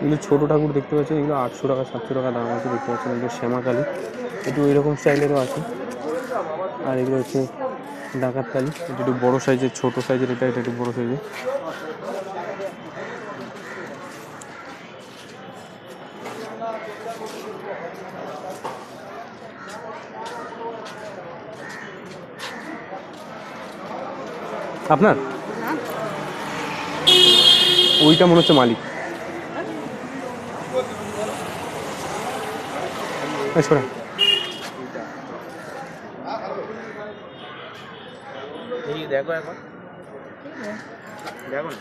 এগুলো ছোটো ঠাকুর দেখতে পাচ্ছেন এগুলো আটশো টাকা সাতশো টাকা দাম আছে দেখতে পাচ্ছেন এগুলো শ্যামাকালী। একটু ওইরকম স্টাইলেরও আছে। আর এগুলো হচ্ছে ডাকাত কালী। এটা একটু বড়ো সাইজের ছোটো সাইজের এটা এটা একটু বড়ো সাইজের। আপনার? ওইটা মনে হচ্ছে মালিক। এই সরেন। দেখো এখন। দেখো না।